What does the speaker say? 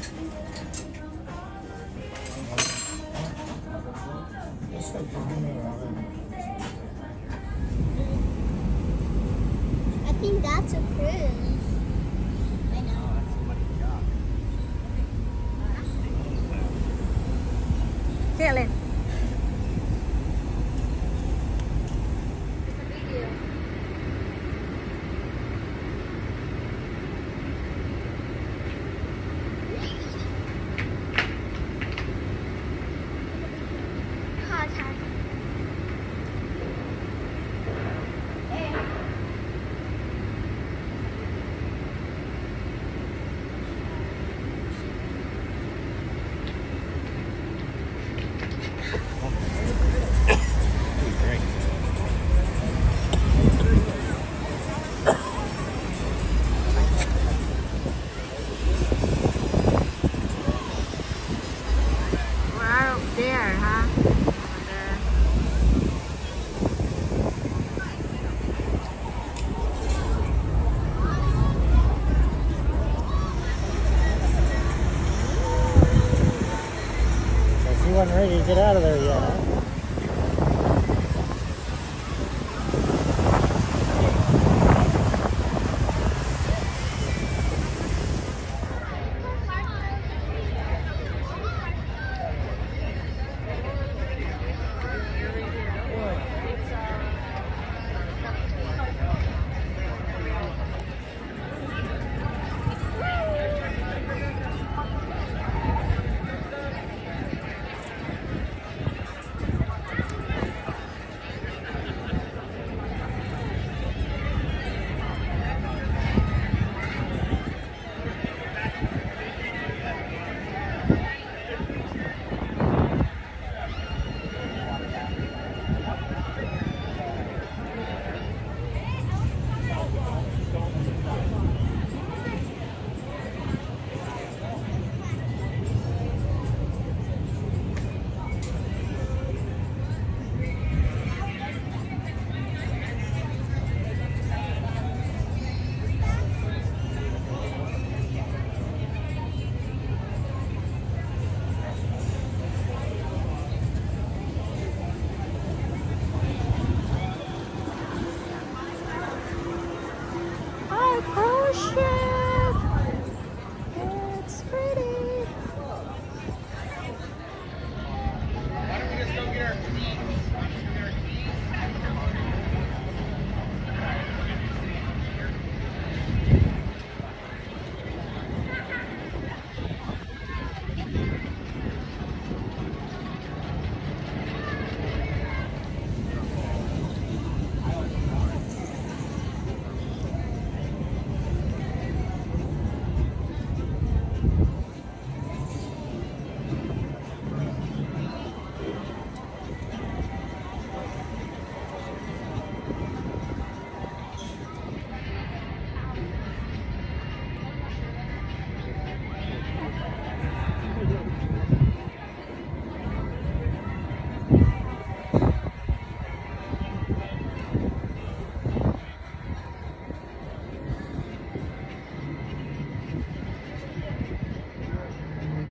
I think that's a cruise. She wasn't ready to get out of there yet, huh?